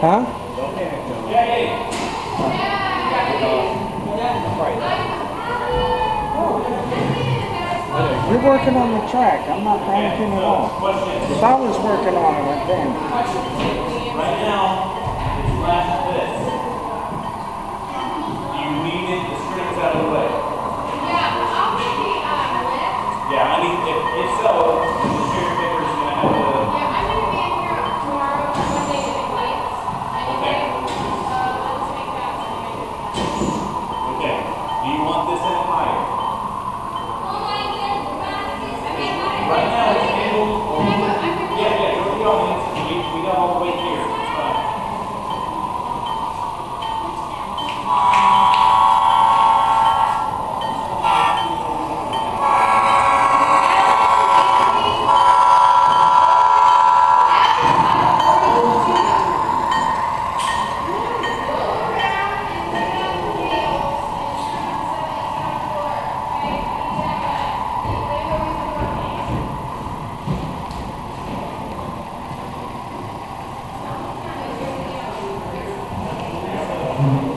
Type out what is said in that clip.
Huh? You're working on the track. I'm not panicking at all. If I was working on it, then Right now, Right now it's able Amen.